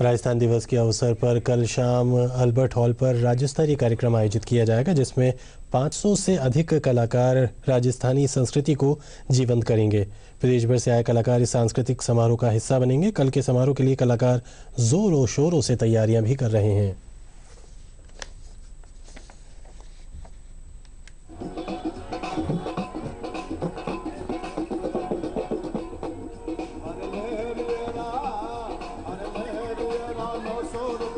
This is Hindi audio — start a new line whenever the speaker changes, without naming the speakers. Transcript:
राजस्थान दिवस के अवसर पर कल शाम अल्बर्ट हॉल पर राज्य स्तरीय कार्यक्रम आयोजित किया जाएगा, जिसमें 500 से अधिक कलाकार राजस्थानी संस्कृति को जीवंत करेंगे। प्रदेश भर से आए कलाकार इस सांस्कृतिक समारोह का हिस्सा बनेंगे। कल के समारोह के लिए कलाकार जोरों शोरों से तैयारियाँ भी कर रहे हैं।
Hare Hare Oh, so